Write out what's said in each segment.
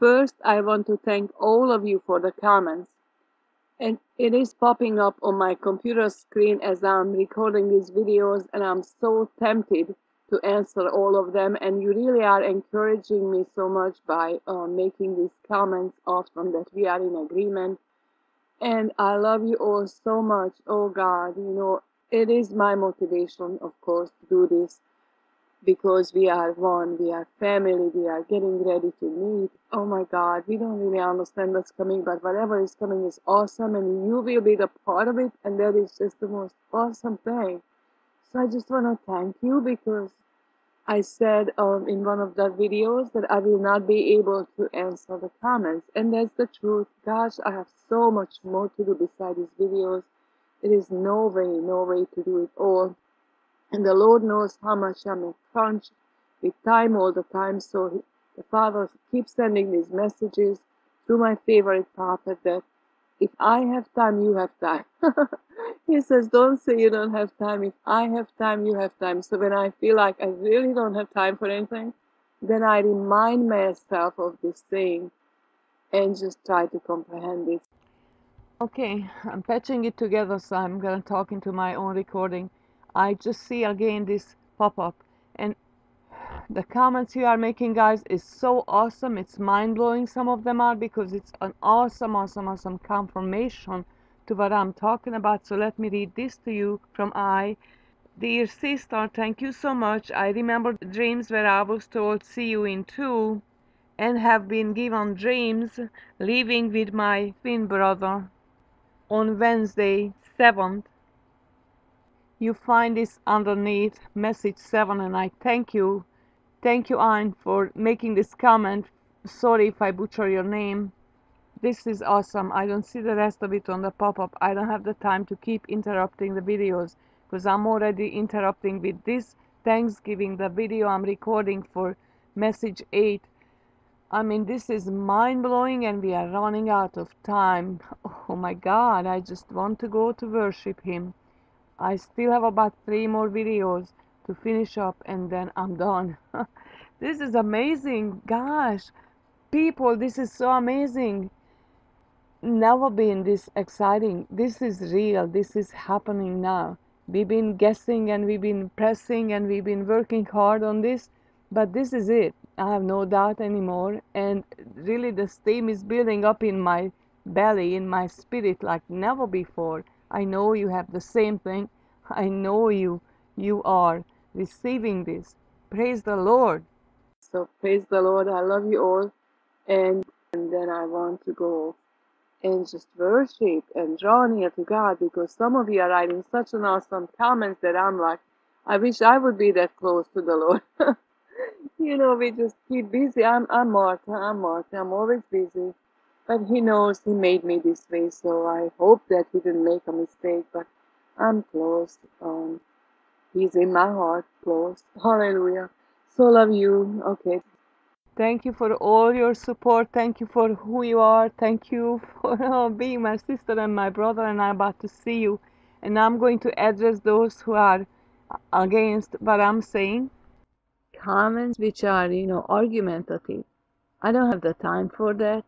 First, I want to thank all of you for the comments. And it is popping up on my computer screen as I'm recording these videos, and I'm so tempted to answer all of them. And you really are encouraging me so much by uh, making these comments often that we are in agreement. And I love you all so much. Oh God, you know, it is my motivation, of course, to do this because we are one, we are family, we are getting ready to meet. Oh my God, we don't really understand what's coming, but whatever is coming is awesome, and you will be the part of it, and that is just the most awesome thing. So I just want to thank you because I said um, in one of the videos that I will not be able to answer the comments, and that's the truth. Gosh, I have so much more to do beside these videos. There is no way, no way to do it all. And the Lord knows how much I'm in crunch with time all the time. So he, the Father keeps sending these messages through my favorite prophet that if I have time, you have time. he says, Don't say you don't have time. If I have time, you have time. So when I feel like I really don't have time for anything, then I remind myself of this thing and just try to comprehend it. Okay, I'm patching it together, so I'm gonna talk into my own recording. I just see again this pop up, and the comments you are making, guys, is so awesome. It's mind blowing. Some of them are because it's an awesome, awesome, awesome confirmation to what I'm talking about. So let me read this to you from I. Dear sister, thank you so much. I remember dreams where I was told, see you in two, and have been given dreams living with my twin brother on Wednesday 7th. You find this underneath message 7 and I thank you. Thank you Ayn for making this comment. Sorry if I butcher your name. This is awesome. I don't see the rest of it on the pop-up. I don't have the time to keep interrupting the videos because I'm already interrupting with this Thanksgiving the video I'm recording for message 8 I mean, this is mind blowing, and we are running out of time. Oh my god, I just want to go to worship Him. I still have about three more videos to finish up, and then I'm done. this is amazing, gosh, people, this is so amazing. Never been this exciting. This is real, this is happening now. We've been guessing and we've been pressing and we've been working hard on this, but this is it I have no doubt anymore. And really, the steam is building up in my belly, in my spirit, like never before. I know you have the same thing. I know you. You are receiving this. Praise the Lord. So praise the Lord. I love you all. And, and then I want to go and just worship and draw near to God because some of you are writing such an awesome comments that I'm like, I wish I would be that close to the Lord. you know, we just keep busy. I'm, I'm Martha. I'm Martha. I'm always busy. But he knows he made me this way, so I hope that he didn't make a mistake. But I'm close. Um, he's in my heart, close. Hallelujah. So love you. Okay. Thank you for all your support. Thank you for who you are. Thank you for uh, being my sister and my brother, and I'm about to see you. And I'm going to address those who are against what I'm saying comments which are, you know, argumentative. I don't have the time for that.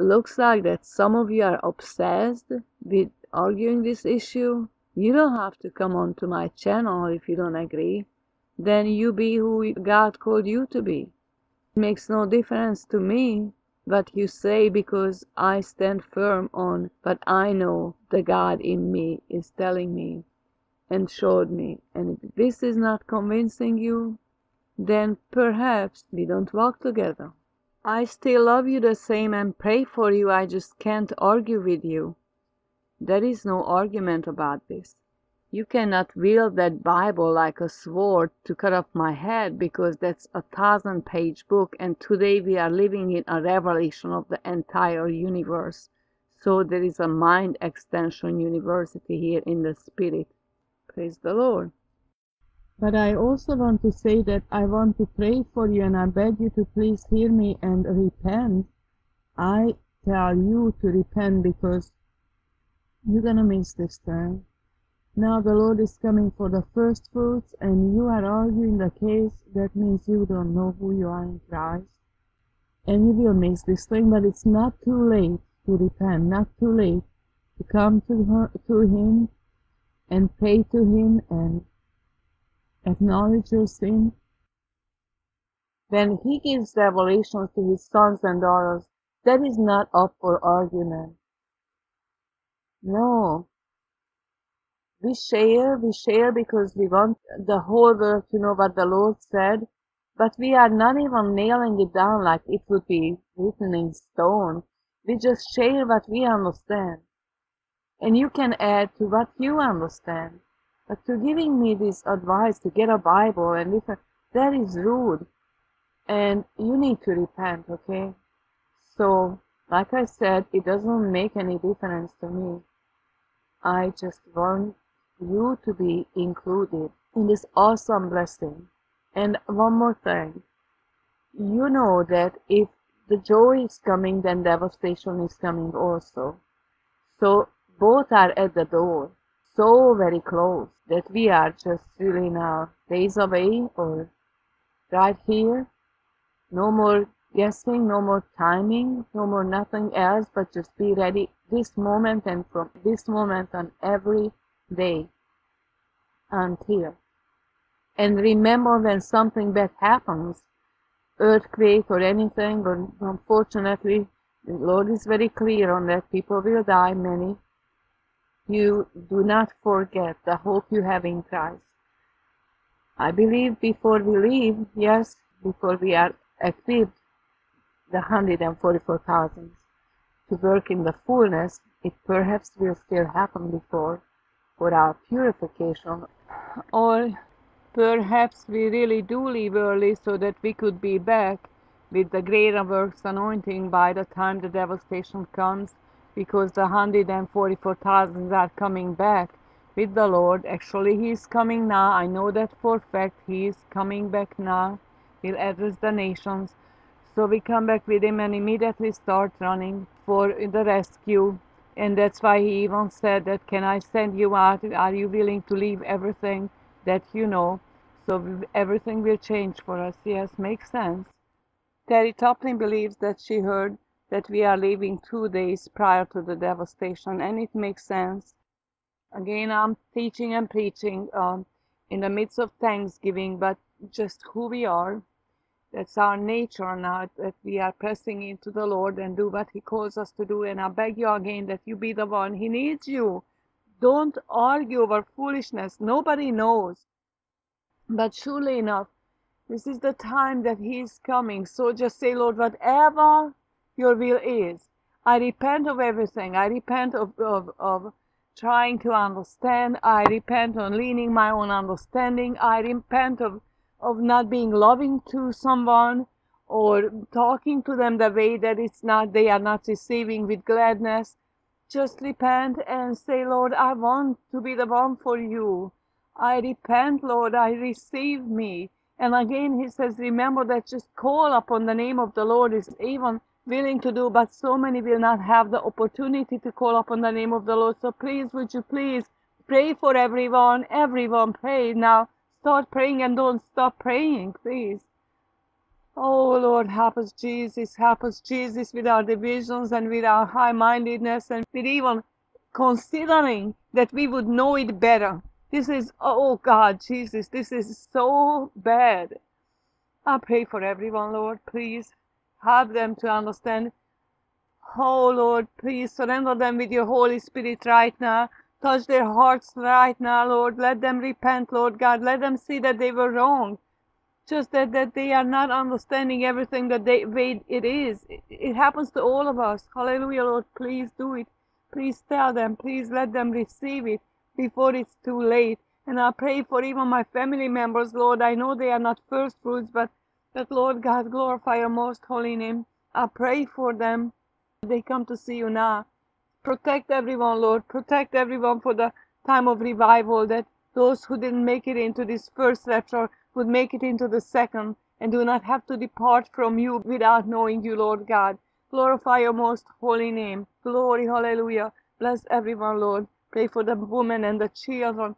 Looks like that some of you are obsessed with arguing this issue. You don't have to come on to my channel if you don't agree. Then you be who God called you to be. It makes no difference to me what you say because I stand firm on what I know the God in me is telling me and showed me. And if this is not convincing you, then perhaps we don't walk together. I still love you the same and pray for you, I just can't argue with you. There is no argument about this. You cannot wield that Bible like a sword to cut off my head because that's a thousand page book and today we are living in a revelation of the entire universe. So there is a mind extension university here in the spirit. Praise the Lord. But I also want to say that I want to pray for you and I beg you to please hear me and repent. I tell you to repent because you're gonna miss this time. Now the Lord is coming for the first fruits and you are arguing the case, that means you don't know who you are in Christ. and you will miss this thing, but it's not too late to repent, not too late to come to her, to Him and pray to Him and acknowledge your sin. When He gives revelations to His sons and daughters, that is not up for argument. No. We share, we share because we want the whole world to know what the Lord said, but we are not even nailing it down like it would be written in stone. We just share what we understand. And you can add to what you understand. But to giving me this advice to get a Bible and listen, that is rude. And you need to repent, okay? So, like I said, it doesn't make any difference to me. I just want you to be included in this awesome blessing. And one more thing. You know that if the joy is coming, then devastation is coming also. So both are at the door, so very close that we are just really now days away or right here. No more guessing, no more timing, no more nothing else, but just be ready this moment and from this moment on every day until. And remember when something bad happens, earthquake or anything, but unfortunately, the Lord is very clear on that. People will die, many. You do not forget the hope you have in Christ. I believe before we leave, yes, before we are equipped, the 144,000 to work in the fullness, it perhaps will still happen before for our purification. Or perhaps we really do leave early so that we could be back with the greater works anointing by the time the devastation comes because the 144,000 are coming back with the Lord. Actually, He is coming now. I know that for fact. He is coming back now. He'll address the nations. So we come back with Him and immediately start running for the rescue. And that's why He even said that, Can I send you out? Are you willing to leave everything that you know? So everything will change for us. Yes, makes sense. Terry Toplin believes that she heard that we are leaving two days prior to the devastation, and it makes sense. Again, I'm teaching and preaching um, in the midst of Thanksgiving, but just who we are. That's our nature now, that we are pressing into the Lord and do what He calls us to do. And I beg you again that you be the one. He needs you. Don't argue over foolishness. Nobody knows. But surely enough, this is the time that He is coming. So just say, Lord, whatever your will is. I repent of everything. I repent of, of, of trying to understand. I repent on leaning my own understanding. I repent of, of not being loving to someone or talking to them the way that it's not they are not receiving with gladness. Just repent and say, Lord, I want to be the one for you. I repent, Lord, I receive me. And again, he says, remember that just call upon the name of the Lord is even willing to do, but so many will not have the opportunity to call upon the name of the Lord. So please, would you please pray for everyone? Everyone pray. Now start praying and don't stop praying, please. Oh Lord, help us, Jesus. Help us, Jesus, with our divisions and with our high mindedness and with even considering that we would know it better. This is, oh God, Jesus, this is so bad. I pray for everyone, Lord, please. Help them to understand. Oh Lord, please surrender them with your Holy Spirit right now. Touch their hearts right now, Lord. Let them repent, Lord God. Let them see that they were wrong. Just that, that they are not understanding everything that they way it is. It, it happens to all of us. Hallelujah, Lord. Please do it. Please tell them. Please let them receive it before it's too late. And I pray for even my family members, Lord. I know they are not first fruits, but that Lord God glorify your most holy name. I pray for them. They come to see you now. Protect everyone, Lord. Protect everyone for the time of revival, that those who didn't make it into this first rapture would make it into the second and do not have to depart from you without knowing you, Lord God. Glorify your most holy name. Glory, hallelujah. Bless everyone, Lord. Pray for the women and the children.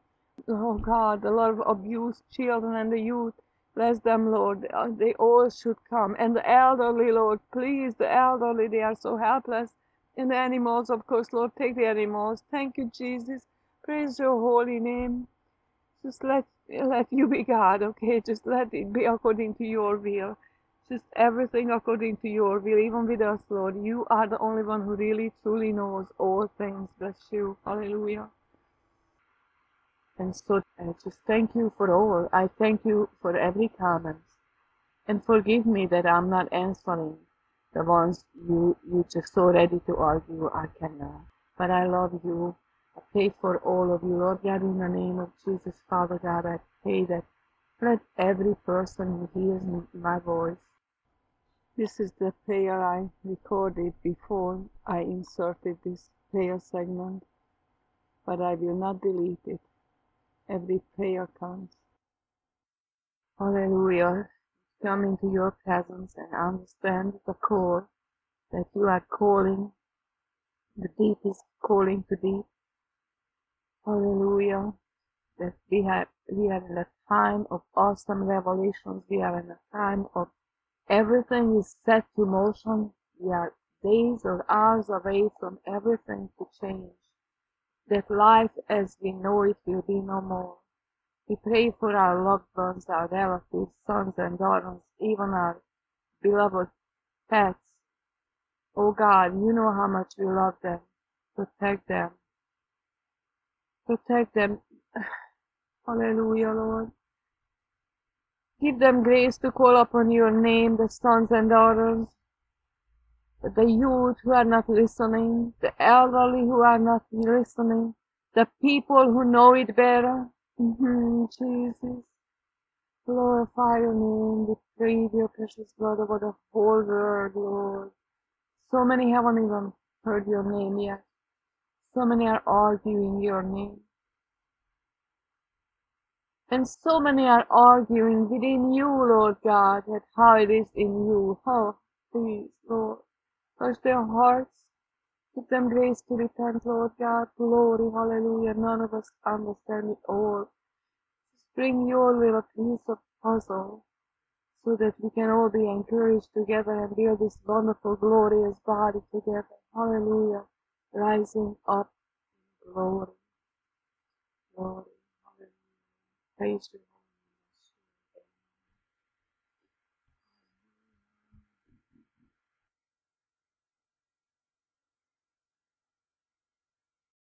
Oh God, the lot of abused children and the youth Bless them, Lord. They all should come. And the elderly, Lord, please, the elderly, they are so helpless. And the animals, of course, Lord, take the animals. Thank you, Jesus. Praise your holy name. Just let let you be God, okay? Just let it be according to your will. Just everything according to your will, even with us, Lord. You are the only one who really truly knows all things. Bless you. Hallelujah. And so I just thank you for all. I thank you for every comment. And forgive me that I'm not answering the ones you you just so ready to argue. I cannot. But I love you. I pray for all of you, Lord God, in the name of Jesus, Father God. I pray that let every person who hears my voice. This is the prayer I recorded before I inserted this prayer segment, but I will not delete it. Every prayer counts. Hallelujah. Come into your presence and understand the call that you are calling. The deep is calling to deep. Hallelujah. That we have we are in a time of awesome revelations. We are in a time of everything is set to motion. We are days or hours away from everything to change. That life as we know it will be no more. We pray for our loved ones, our relatives, sons and daughters, even our beloved pets. Oh God, you know how much we love them. Protect them. Protect them. Hallelujah, Lord. Give them grace to call upon your name, the sons and daughters, the youth who are not listening, the elderly who are not listening, the people who know it better. Mhm, Jesus. Glorify your name. We plead your precious blood over the whole world, Lord. So many haven't even heard your name yet. So many are arguing your name. And so many are arguing within you, Lord God, that how it is in you. Oh, please, Lord, touch their hearts. Give them grace to repent, Lord God. Glory, hallelujah. None of us understand it all. Just bring your little piece of puzzle so that we can all be encouraged together and build this wonderful, glorious body together. Hallelujah. Rising up in glory. Glory. Hallelujah. Praise you.